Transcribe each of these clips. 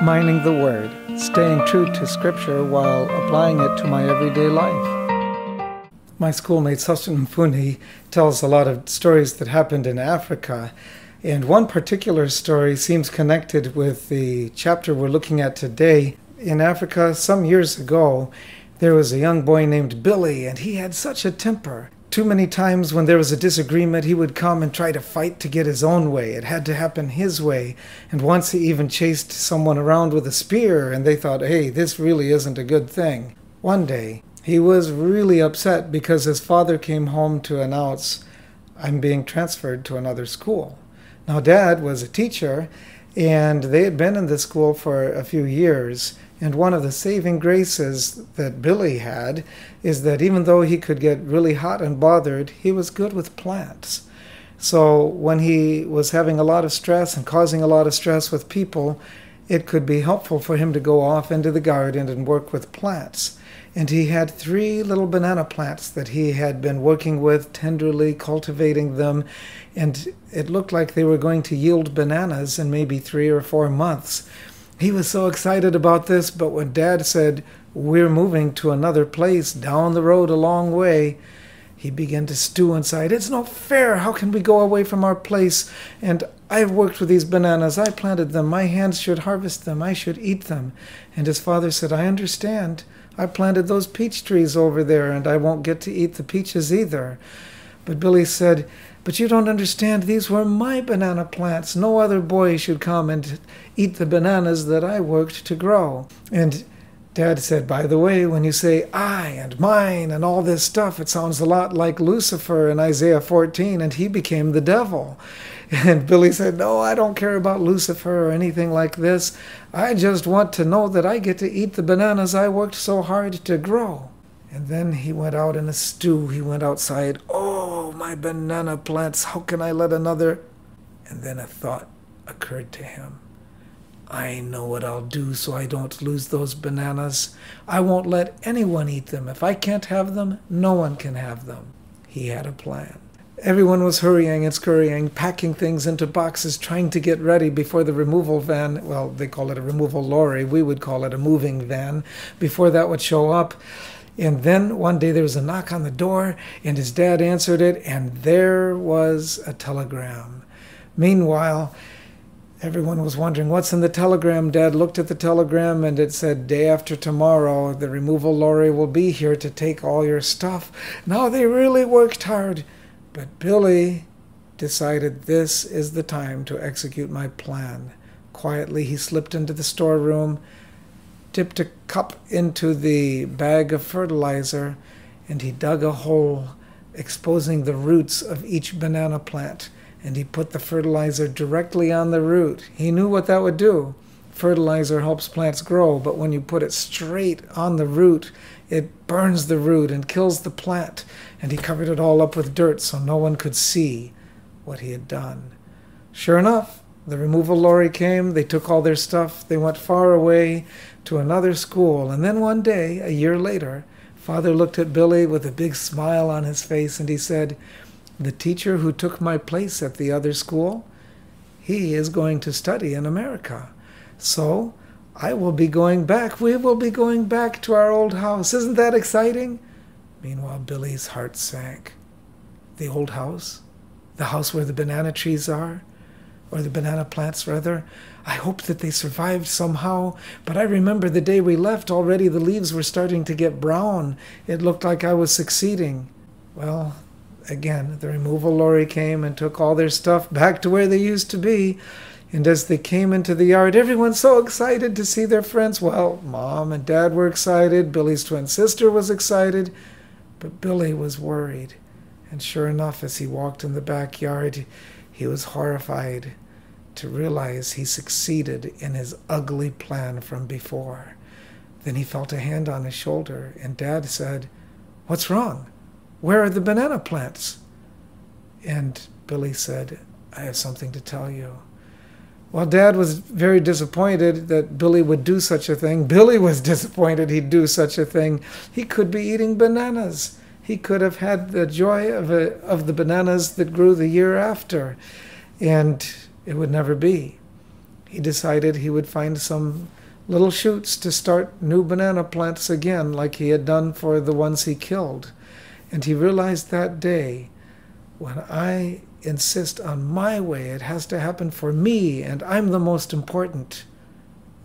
Mining the Word, staying true to Scripture while applying it to my everyday life. My schoolmate Sasson Mfuni tells a lot of stories that happened in Africa, and one particular story seems connected with the chapter we're looking at today. In Africa, some years ago, there was a young boy named Billy, and he had such a temper. Too many times when there was a disagreement, he would come and try to fight to get his own way. It had to happen his way. And once he even chased someone around with a spear, and they thought, hey, this really isn't a good thing. One day, he was really upset because his father came home to announce, I'm being transferred to another school. Now, dad was a teacher, and they had been in the school for a few years. And one of the saving graces that Billy had is that even though he could get really hot and bothered, he was good with plants. So when he was having a lot of stress and causing a lot of stress with people, it could be helpful for him to go off into the garden and work with plants. And he had three little banana plants that he had been working with, tenderly cultivating them. And it looked like they were going to yield bananas in maybe three or four months. He was so excited about this, but when Dad said, We're moving to another place down the road a long way, he began to stew inside. It's not fair. How can we go away from our place? And I've worked with these bananas. I planted them. My hands should harvest them. I should eat them. And his father said, I understand. I planted those peach trees over there, and I won't get to eat the peaches either. But Billy said, but you don't understand, these were my banana plants. No other boy should come and eat the bananas that I worked to grow. And Dad said, By the way, when you say I and mine and all this stuff, it sounds a lot like Lucifer in Isaiah 14, and he became the devil. And Billy said, No, I don't care about Lucifer or anything like this. I just want to know that I get to eat the bananas I worked so hard to grow. And then he went out in a stew. He went outside. Oh, my banana plants, how can I let another? And then a thought occurred to him. I know what I'll do so I don't lose those bananas. I won't let anyone eat them. If I can't have them, no one can have them. He had a plan. Everyone was hurrying and scurrying, packing things into boxes, trying to get ready before the removal van well, they call it a removal lorry, we would call it a moving van, before that would show up. And then one day there was a knock on the door, and his dad answered it, and there was a telegram. Meanwhile, everyone was wondering what's in the telegram. Dad looked at the telegram, and it said, Day after tomorrow, the removal lorry will be here to take all your stuff. Now they really worked hard. But Billy decided this is the time to execute my plan. Quietly, he slipped into the storeroom dipped a cup into the bag of fertilizer, and he dug a hole, exposing the roots of each banana plant. And he put the fertilizer directly on the root. He knew what that would do. Fertilizer helps plants grow, but when you put it straight on the root, it burns the root and kills the plant. And he covered it all up with dirt so no one could see what he had done. Sure enough, the removal lorry came, they took all their stuff, they went far away to another school, and then one day, a year later, Father looked at Billy with a big smile on his face and he said, The teacher who took my place at the other school, he is going to study in America. So I will be going back. We will be going back to our old house. Isn't that exciting? Meanwhile, Billy's heart sank. The old house? The house where the banana trees are? Or the banana plants rather. I hoped that they survived somehow, but I remember the day we left already the leaves were starting to get brown. It looked like I was succeeding. Well, again, the removal lorry came and took all their stuff back to where they used to be. And as they came into the yard, everyone so excited to see their friends. Well, mom and dad were excited, Billy's twin sister was excited, but Billy was worried. And sure enough, as he walked in the backyard, he was horrified to realize he succeeded in his ugly plan from before. Then he felt a hand on his shoulder, and Dad said, What's wrong? Where are the banana plants? And Billy said, I have something to tell you. Well, Dad was very disappointed that Billy would do such a thing. Billy was disappointed he'd do such a thing. He could be eating bananas he could have had the joy of, a, of the bananas that grew the year after, and it would never be. he decided he would find some little shoots to start new banana plants again, like he had done for the ones he killed. And he realized that day when I insist on my way, it has to happen for me, and I'm the most important.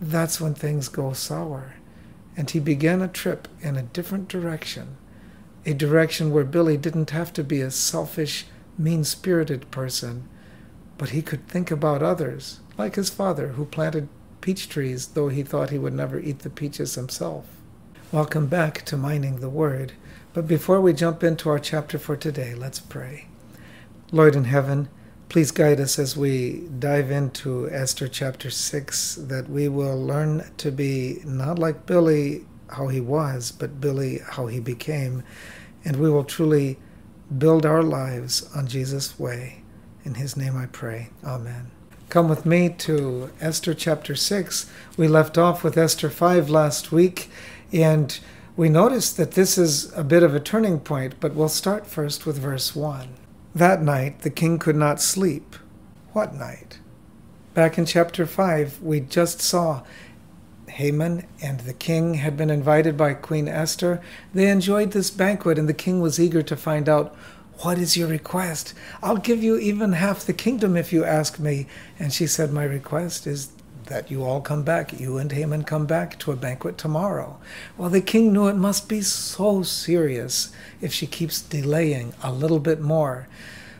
That's when things go sour. And he began a trip in a different direction, a direction where Billy didn't have to be a selfish, mean spirited person, but he could think about others, like his father, who planted peach trees, though he thought he would never eat the peaches himself. Welcome back to Mining the Word. But before we jump into our chapter for today, let's pray. Lord in heaven, please guide us as we dive into Esther chapter 6, that we will learn to be not like Billy, how he was, but Billy, how he became. And we will truly build our lives on Jesus' way. In his name I pray. Amen. Come with me to Esther chapter 6. We left off with Esther 5 last week, and we noticed that this is a bit of a turning point, but we'll start first with verse 1. That night the king could not sleep. What night? Back in chapter 5, we just saw Haman and the king had been invited by Queen Esther. They enjoyed this banquet, and the king was eager to find out what is your request? I'll give you even half the kingdom if you ask me. And she said, My request is that you all come back, you and Haman come back to a banquet tomorrow. Well, the king knew it must be so serious if she keeps delaying a little bit more.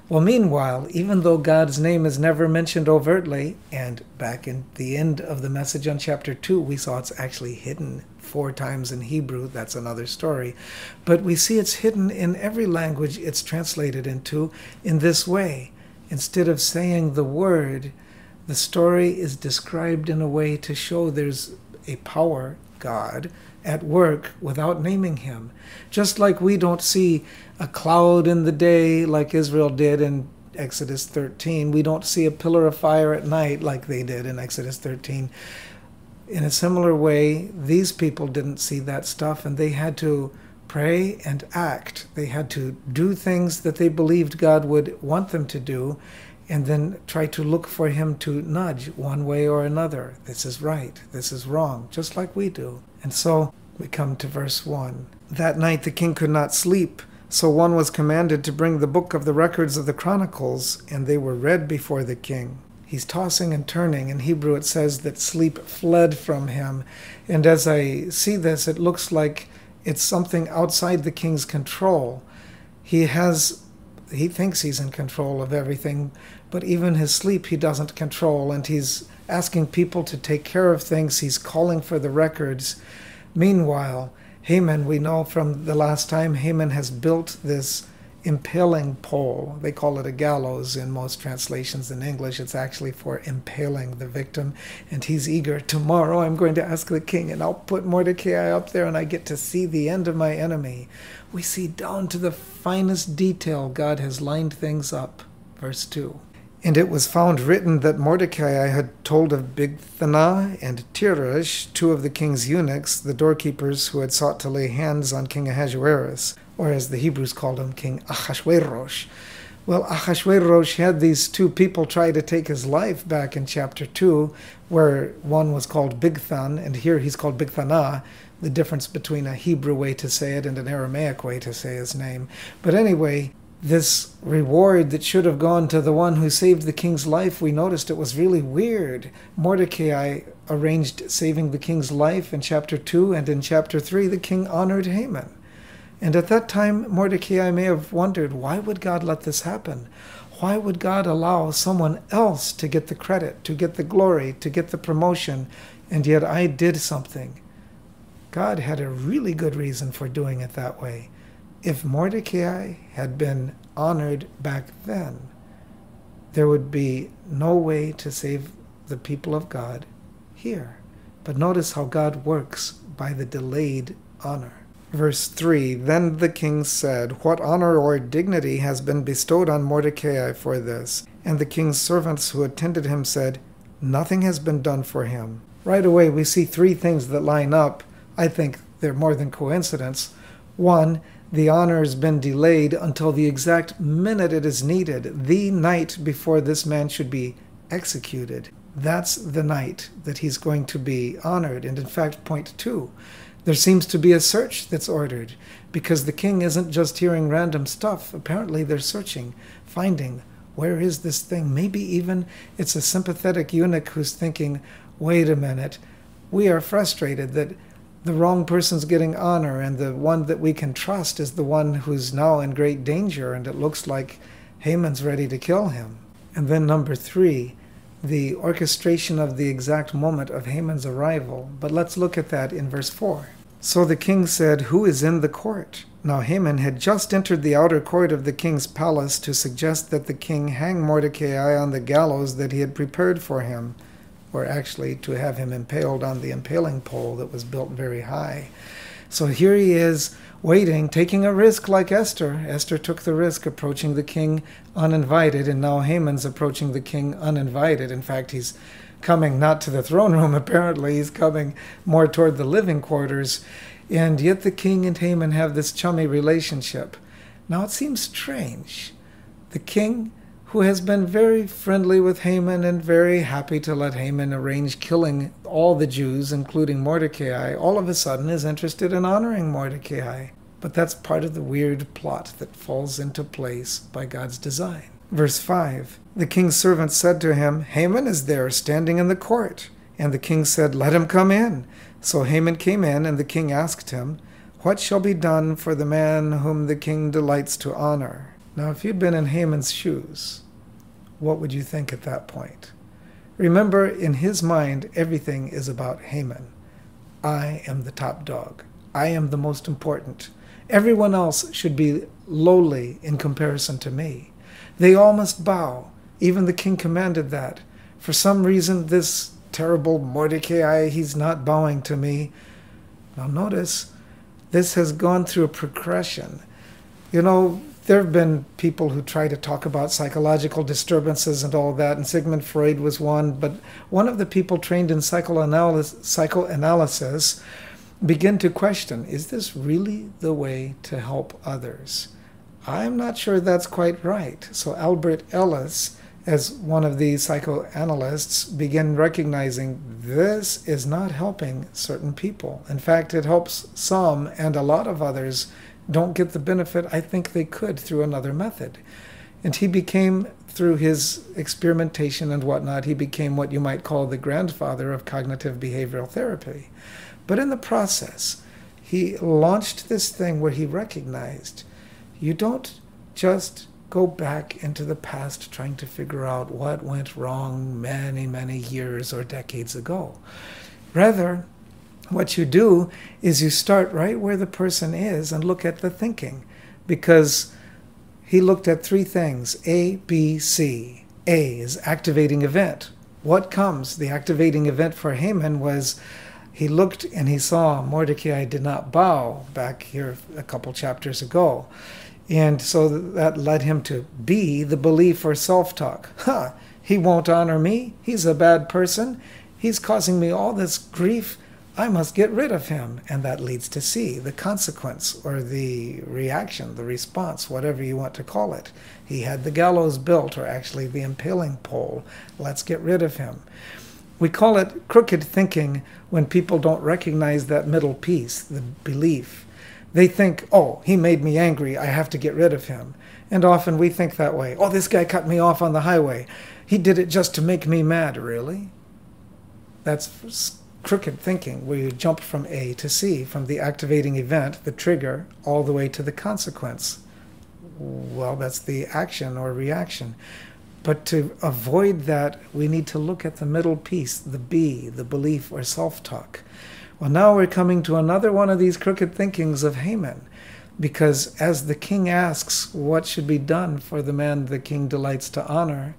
Well, meanwhile, even though God's name is never mentioned overtly, and back in the end of the message on chapter 2, we saw it's actually hidden four times in Hebrew, that's another story, but we see it's hidden in every language it's translated into in this way. Instead of saying the word, the story is described in a way to show there's a power, God, at work without naming him. Just like we don't see a cloud in the day like Israel did in Exodus 13, we don't see a pillar of fire at night like they did in Exodus 13. In a similar way, these people didn't see that stuff and they had to pray and act. They had to do things that they believed God would want them to do and then try to look for him to nudge one way or another. This is right, this is wrong, just like we do. And so we come to verse 1. That night the king could not sleep, so one was commanded to bring the book of the records of the Chronicles, and they were read before the king. He's tossing and turning. In Hebrew, it says that sleep fled from him. And as I see this, it looks like it's something outside the king's control. He has he thinks he's in control of everything, but even his sleep he doesn't control, and he's asking people to take care of things. He's calling for the records. Meanwhile, Haman, we know from the last time, Haman has built this impaling pole. They call it a gallows in most translations in English. It's actually for impaling the victim. And he's eager. Tomorrow I'm going to ask the king, and I'll put Mordecai up there, and I get to see the end of my enemy we see down to the finest detail God has lined things up. Verse 2. And it was found written that Mordecai had told of Bigthana and Teresh, two of the king's eunuchs, the doorkeepers who had sought to lay hands on King Ahasuerus, or as the Hebrews called him, King Ahasuerus. Well, Ahasuerus had these two people try to take his life back in chapter 2, where one was called Bigthan, and here he's called Bigthana, the difference between a Hebrew way to say it and an Aramaic way to say his name. But anyway, this reward that should have gone to the one who saved the king's life, we noticed it was really weird. Mordecai arranged saving the king's life in chapter 2, and in chapter 3, the king honored Haman. And at that time, Mordecai may have wondered why would God let this happen? Why would God allow someone else to get the credit, to get the glory, to get the promotion, and yet I did something? God had a really good reason for doing it that way. If Mordecai had been honored back then, there would be no way to save the people of God here. But notice how God works by the delayed honor. Verse 3 Then the king said, What honor or dignity has been bestowed on Mordecai for this? And the king's servants who attended him said, Nothing has been done for him. Right away, we see three things that line up I think they're more than coincidence. One, the honor has been delayed until the exact minute it is needed, the night before this man should be executed. that's the night that he's going to be honored. And in fact, point two, there seems to be a search that's ordered because the king isn't just hearing random stuff. Apparently, they're searching, finding where is this thing. Maybe even it's a sympathetic eunuch who's thinking, wait a minute, we are frustrated that the wrong person's getting honor and the one that we can trust is the one who's now in great danger and it looks like Haman's ready to kill him. And then number three, the orchestration of the exact moment of Haman's arrival. But let's look at that in verse 4. So the king said, Who is in the court? Now Haman had just entered the outer court of the king's palace to suggest that the king hang Mordecai on the gallows that he had prepared for him or actually to have him impaled on the impaling pole that was built very high. So here he is waiting, taking a risk like Esther. Esther took the risk approaching the king uninvited, and now Haman's approaching the king uninvited. In fact, he's coming not to the throne room, apparently, he's coming more toward the living quarters. And yet the king and Haman have this chummy relationship. Now it seems strange. The king who has been very friendly with Haman and very happy to let Haman arrange killing all the Jews, including Mordecai, all of a sudden is interested in honoring Mordecai. But that's part of the weird plot that falls into place by God's design. Verse 5 The king's servant said to him, Haman is there standing in the court. And the king said, Let him come in. So Haman came in, and the king asked him, What shall be done for the man whom the king delights to honor? Now, if you'd been in Haman's shoes, what would you think at that point? Remember, in his mind, everything is about Haman. I am the top dog. I am the most important. Everyone else should be lowly in comparison to me. They all must bow. Even the king commanded that. For some reason, this terrible Mordecai, he's not bowing to me. Now, notice, this has gone through a progression. You know, there have been people who try to talk about psychological disturbances and all that, and Sigmund Freud was one. But one of the people trained in psychoanalysis, psychoanalysis begin to question is this really the way to help others? I'm not sure that's quite right. So, Albert Ellis, as one of the psychoanalysts, began recognizing this is not helping certain people. In fact, it helps some, and a lot of others don't get the benefit I think they could through another method. And he became, through his experimentation and whatnot, he became what you might call the grandfather of cognitive behavioral therapy. But in the process, he launched this thing where he recognized you don't just go back into the past trying to figure out what went wrong many, many years or decades ago. Rather, what you do is you start right where the person is and look at the thinking because he looked at three things A, B, C. A is activating event. What comes? The activating event for Haman was he looked and he saw Mordecai did not bow back here a couple chapters ago. And so that led him to B, the belief or self talk. Huh, he won't honor me. He's a bad person. He's causing me all this grief. I must get rid of him. And that leads to C, the consequence or the reaction, the response, whatever you want to call it. He had the gallows built, or actually the impaling pole. Let's get rid of him. We call it crooked thinking when people don't recognize that middle piece, the belief. They think, oh, he made me angry, I have to get rid of him. And often we think that way. Oh, this guy cut me off on the highway. He did it just to make me mad, really? That's crooked thinking, where you jump from A to C, from the activating event, the trigger, all the way to the consequence. Well, that's the action or reaction. But to avoid that, we need to look at the middle piece, the B, the belief or self talk. Well, now we're coming to another one of these crooked thinkings of Haman. Because as the king asks what should be done for the man the king delights to honor,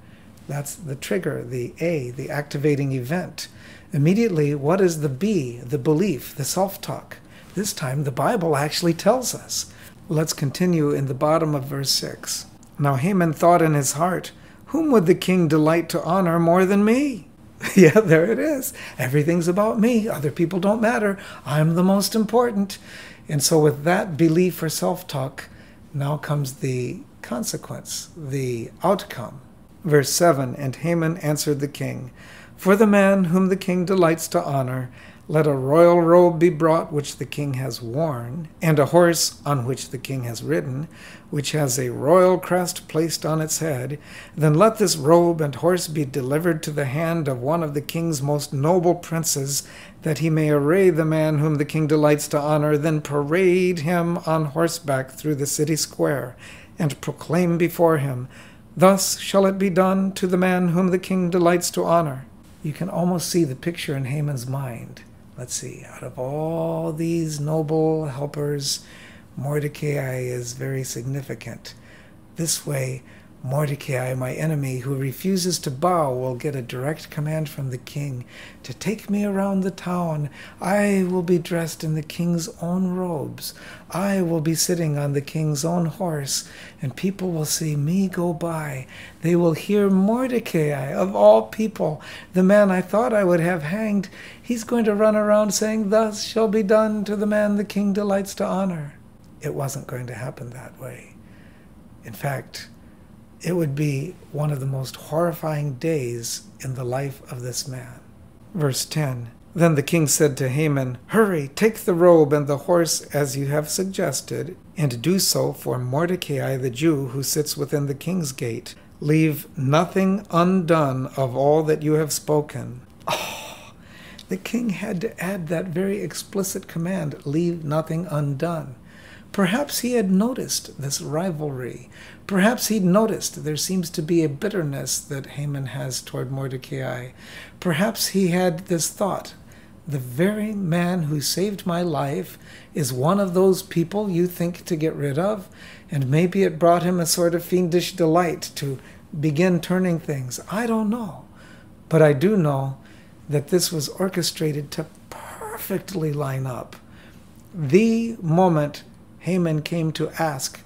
that's the trigger, the A, the activating event. Immediately, what is the B, the belief, the self talk? This time, the Bible actually tells us. Let's continue in the bottom of verse 6. Now Haman thought in his heart, Whom would the king delight to honor more than me? yeah, there it is. Everything's about me. Other people don't matter. I'm the most important. And so, with that belief or self talk, now comes the consequence, the outcome. Verse 7 And Haman answered the king, For the man whom the king delights to honor, let a royal robe be brought which the king has worn, and a horse on which the king has ridden, which has a royal crest placed on its head. Then let this robe and horse be delivered to the hand of one of the king's most noble princes, that he may array the man whom the king delights to honor, then parade him on horseback through the city square, and proclaim before him, Thus shall it be done to the man whom the king delights to honor. You can almost see the picture in Haman's mind. Let's see, out of all these noble helpers, Mordecai is very significant. This way, Mordecai, my enemy, who refuses to bow, will get a direct command from the king to take me around the town. I will be dressed in the king's own robes. I will be sitting on the king's own horse, and people will see me go by. They will hear Mordecai, of all people, the man I thought I would have hanged. He's going to run around saying, Thus shall be done to the man the king delights to honor. It wasn't going to happen that way. In fact, it would be one of the most horrifying days in the life of this man. Verse 10 Then the king said to Haman, Hurry, take the robe and the horse as you have suggested, and do so for Mordecai the Jew who sits within the king's gate. Leave nothing undone of all that you have spoken. Oh, the king had to add that very explicit command leave nothing undone. Perhaps he had noticed this rivalry. Perhaps he'd noticed there seems to be a bitterness that Haman has toward Mordecai. Perhaps he had this thought the very man who saved my life is one of those people you think to get rid of, and maybe it brought him a sort of fiendish delight to begin turning things. I don't know. But I do know that this was orchestrated to perfectly line up the moment Haman came to ask,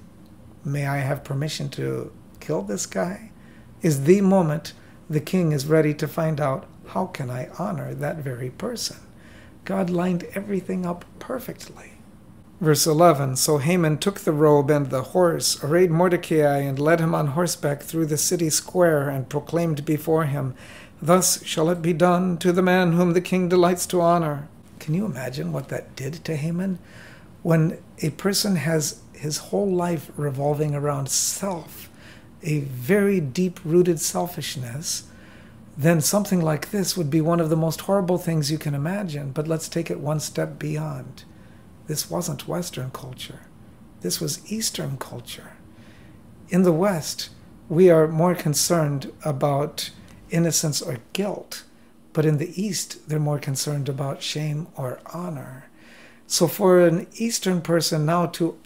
May I have permission to kill this guy? is the moment the king is ready to find out, How can I honor that very person? God lined everything up perfectly. Verse 11 So Haman took the robe and the horse, arrayed Mordecai, and led him on horseback through the city square, and proclaimed before him, Thus shall it be done to the man whom the king delights to honor. Can you imagine what that did to Haman? when a person has his whole life revolving around self, a very deep rooted selfishness, then something like this would be one of the most horrible things you can imagine. But let's take it one step beyond. This wasn't Western culture, this was Eastern culture. In the West, we are more concerned about innocence or guilt, but in the East, they're more concerned about shame or honor. So, for an Eastern person now to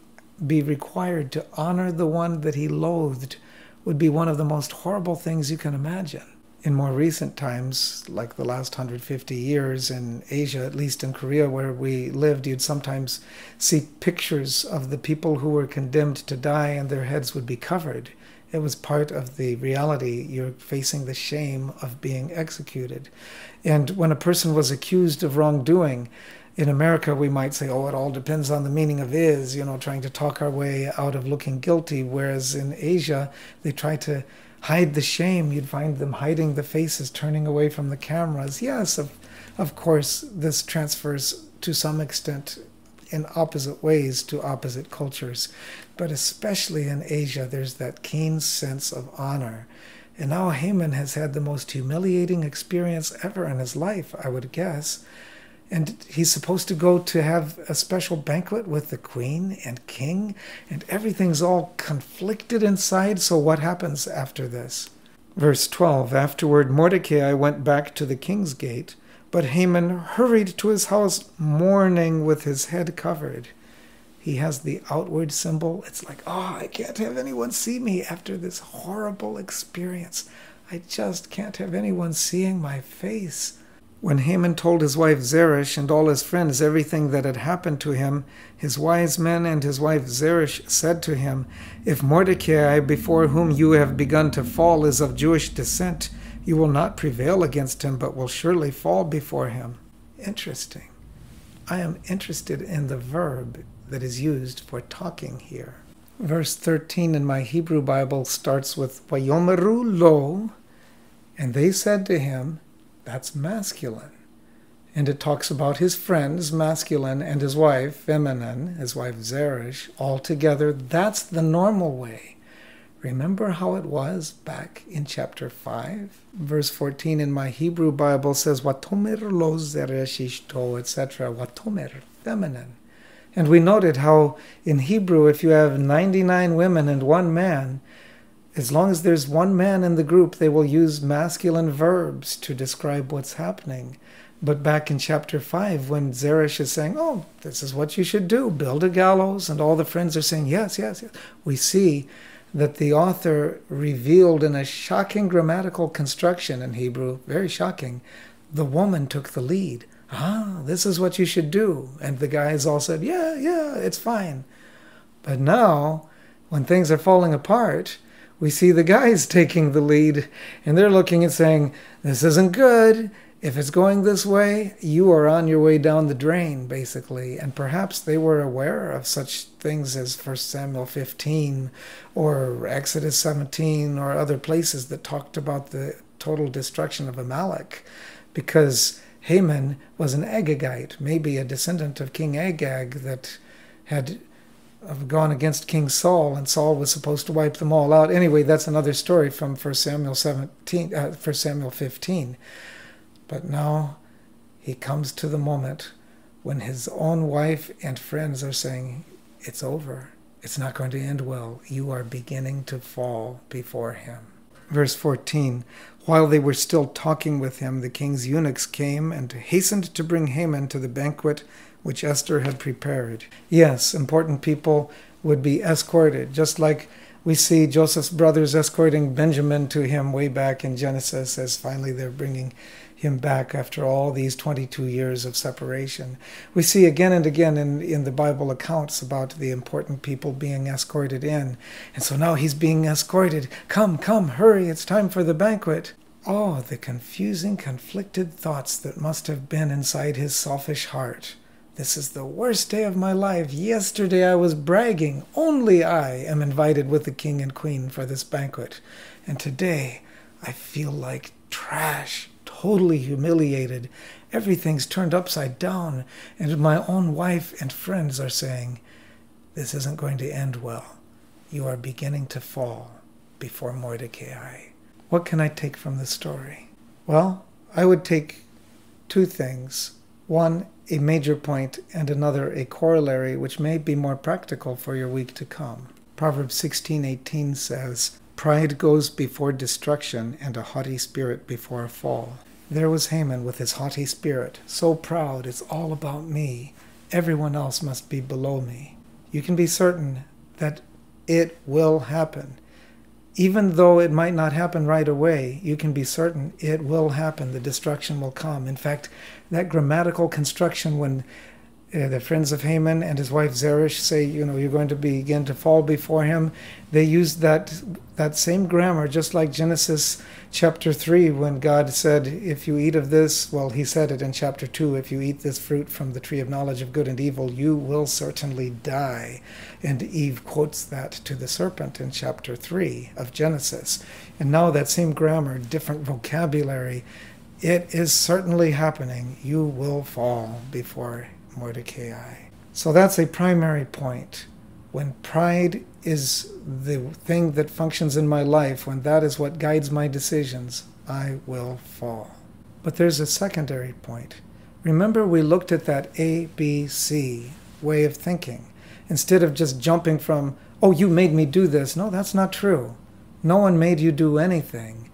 be required to honor the one that he loathed would be one of the most horrible things you can imagine. In more recent times, like the last 150 years in Asia, at least in Korea where we lived, you'd sometimes see pictures of the people who were condemned to die and their heads would be covered. It was part of the reality. You're facing the shame of being executed. And when a person was accused of wrongdoing, in America, we might say, oh, it all depends on the meaning of is, you know, trying to talk our way out of looking guilty. Whereas in Asia, they try to hide the shame. You'd find them hiding the faces, turning away from the cameras. Yes, of, of course, this transfers to some extent in opposite ways to opposite cultures. But especially in Asia, there's that keen sense of honor. And now Haman has had the most humiliating experience ever in his life, I would guess and he's supposed to go to have a special banquet with the queen and king, and everything's all conflicted inside. So, what happens after this? Verse 12 Afterward, Mordecai went back to the king's gate, but Haman hurried to his house, mourning with his head covered. He has the outward symbol. It's like, oh, I can't have anyone see me after this horrible experience. I just can't have anyone seeing my face. When Haman told his wife Zeresh and all his friends everything that had happened to him, his wise men and his wife Zeresh said to him, If Mordecai, before whom you have begun to fall, is of Jewish descent, you will not prevail against him, but will surely fall before him. Interesting. I am interested in the verb that is used for talking here. Verse 13 in my Hebrew Bible starts with Vayomeru lo, and they said to him, That's masculine. And it talks about his friends, masculine, and his wife, feminine, his wife Zeresh, all together. That's the normal way. Remember how it was back in chapter 5? Verse 14 in my Hebrew Bible says, Watomer lo Zeresh ishto, etc. Watomer, feminine. And we noted how in Hebrew, if you have 99 women and one man, as long as there's one man in the group, they will use masculine verbs to describe what's happening. But back in chapter 5, when Zeresh is saying, Oh, this is what you should do build a gallows, and all the friends are saying, Yes, yes, yes, we see that the author revealed in a shocking grammatical construction in Hebrew, very shocking, the woman took the lead. Ah, this is what you should do. And the guys all said, Yeah, yeah, it's fine. But now, when things are falling apart, we see the guys taking the lead and they're looking and saying, This isn't good. If it's going this way, you are on your way down the drain, basically. And perhaps they were aware of such things as 1 Samuel 15 or Exodus 17 or other places that talked about the total destruction of Amalek because Haman was an Agagite, maybe a descendant of King Agag that had gone against King Saul, and Saul was supposed to wipe them all out. Anyway, that's another story from 1 Samuel 17, uh, 1 Samuel 15. But now he comes to the moment when his own wife and friends are saying, It's over. It's not going to end well. You are beginning to fall before him. Verse 14 while they were still talking with him, the king's eunuchs came and hastened to bring Haman to the banquet which Esther had prepared. Yes, important people would be escorted, just like we see Joseph's brothers escorting Benjamin to him way back in Genesis, as finally they're bringing him back after all these 22 years of separation. We see again and again in, in the Bible accounts about the important people being escorted in. And so now he's being escorted. Come, come, hurry, it's time for the banquet. Oh, the confusing, conflicted thoughts that must have been inside his selfish heart. This is the worst day of my life. Yesterday I was bragging. Only I am invited with the king and queen for this banquet. And today I feel like trash totally humiliated. Everything's turned upside down, and my own wife and friends are saying, This isn't going to end well. You are beginning to fall before Mordecai. What can I take from the story? Well, I would take two things. One, a major point, and another, a corollary, which may be more practical for your week to come. Proverbs 16:18 says, Pride goes before destruction, and a haughty spirit before a fall. There was Haman with his haughty spirit, so proud, it's all about me. Everyone else must be below me. You can be certain that it will happen. Even though it might not happen right away, you can be certain it will happen. The destruction will come. In fact, that grammatical construction, when uh, the friends of Haman and his wife Zeresh say, you know, you're going to begin to fall before him. They use that that same grammar, just like Genesis chapter three, when God said, "If you eat of this," well, He said it in chapter two, "If you eat this fruit from the tree of knowledge of good and evil, you will certainly die." And Eve quotes that to the serpent in chapter three of Genesis. And now that same grammar, different vocabulary. It is certainly happening. You will fall before Mordecai. So that's a primary point. When pride is the thing that functions in my life, when that is what guides my decisions, I will fall. But there's a secondary point. Remember, we looked at that ABC way of thinking. Instead of just jumping from, oh, you made me do this. No, that's not true. No one made you do anything.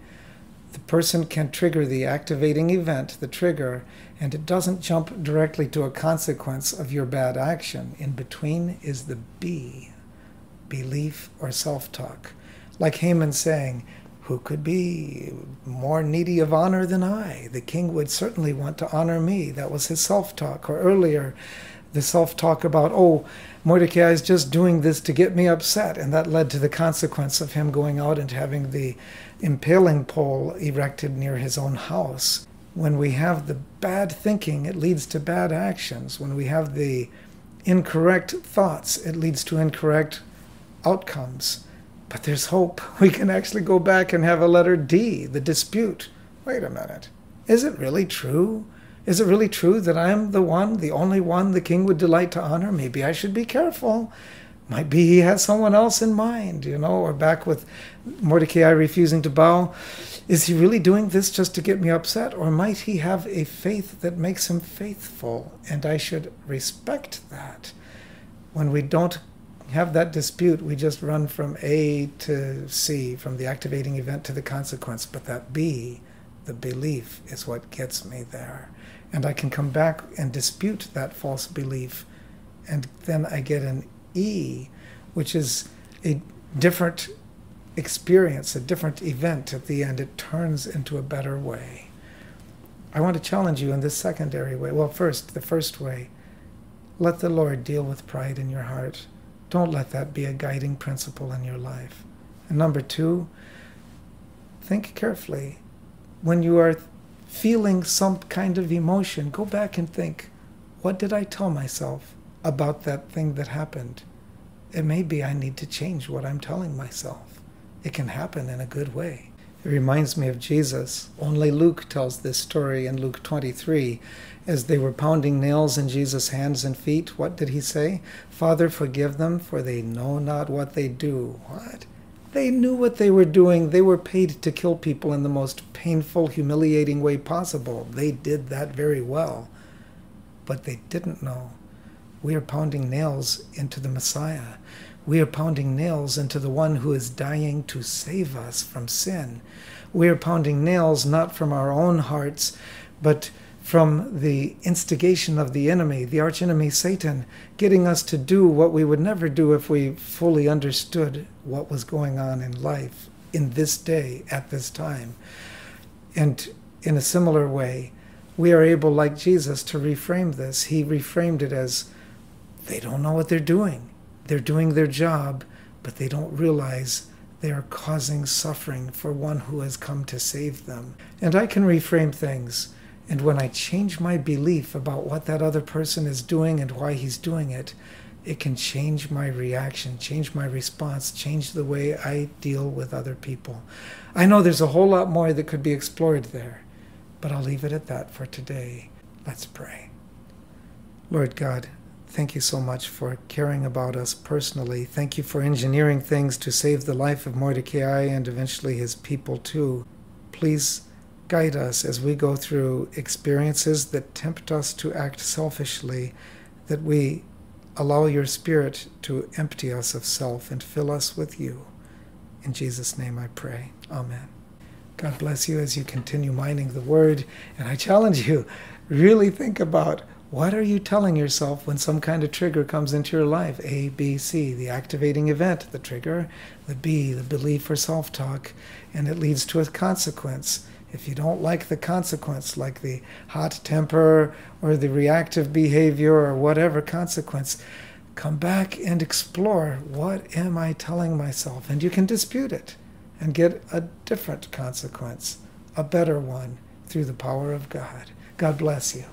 Person can trigger the activating event, the trigger, and it doesn't jump directly to a consequence of your bad action. In between is the B, belief or self talk. Like Haman saying, Who could be more needy of honor than I? The king would certainly want to honor me. That was his self talk. Or earlier, the self talk about, Oh, Mordecai is just doing this to get me upset. And that led to the consequence of him going out and having the impaling pole erected near his own house when we have the bad thinking, it leads to bad actions. When we have the incorrect thoughts, it leads to incorrect outcomes. But there's hope. We can actually go back and have a letter D, the dispute. Wait a minute. Is it really true? Is it really true that I'm the one, the only one the king would delight to honor? Maybe I should be careful. Might be he has someone else in mind, you know, or back with Mordecai refusing to bow. Is he really doing this just to get me upset? Or might he have a faith that makes him faithful? And I should respect that. When we don't have that dispute, we just run from A to C, from the activating event to the consequence. But that B, the belief, is what gets me there. And I can come back and dispute that false belief. And then I get an E, which is a different experience, a different event at the end. It turns into a better way. I want to challenge you in this secondary way. Well, first, the first way let the Lord deal with pride in your heart. Don't let that be a guiding principle in your life. And number two, think carefully. When you are feeling some kind of emotion, go back and think what did I tell myself about that thing that happened? It may be I need to change what I'm telling myself. It can happen in a good way. It reminds me of Jesus. Only Luke tells this story in Luke 23 as they were pounding nails in Jesus' hands and feet, what did he say? Father, forgive them, for they know not what they do. What? They knew what they were doing. They were paid to kill people in the most painful, humiliating way possible. They did that very well. But they didn't know. We are pounding nails into the Messiah. We are pounding nails into the one who is dying to save us from sin. We are pounding nails not from our own hearts, but from the instigation of the enemy, the archenemy Satan, getting us to do what we would never do if we fully understood what was going on in life in this day, at this time. And in a similar way, we are able, like Jesus, to reframe this. He reframed it as they don't know what they're doing. They're doing their job, but they don't realize they are causing suffering for one who has come to save them. And I can reframe things and when I change my belief about what that other person is doing and why he's doing it, it can change my reaction, change my response, change the way I deal with other people. I know there's a whole lot more that could be explored there, but I'll leave it at that for today. Let's pray. Lord God, thank you so much for caring about us personally. Thank you for engineering things to save the life of Mordecai and eventually his people too. Please guide us as we go through experiences that tempt us to act selfishly, that we allow your Spirit to empty us of self and fill us with you. In Jesus' name I pray. Amen. God bless you as you continue mining the Word. And I challenge you, really think about what are you telling yourself when some kind of trigger comes into your life? A, B, C, the activating event, the trigger, the B, the belief or self talk, and it leads to a consequence. If you don't like the consequence, like the hot temper or the reactive behavior or whatever consequence, come back and explore what am I telling myself? And you can dispute it and get a different consequence, a better one, through the power of God. God bless you.